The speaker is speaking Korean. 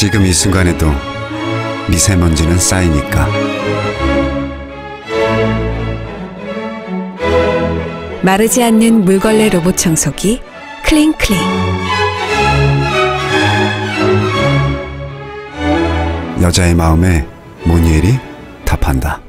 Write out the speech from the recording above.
지금 이 순간에도 네 미세먼지는 쌓이니까. 마르지 않는 물걸레 로봇 청소기 클링클링. 여자의 마음에 모뉴엘이 답한다.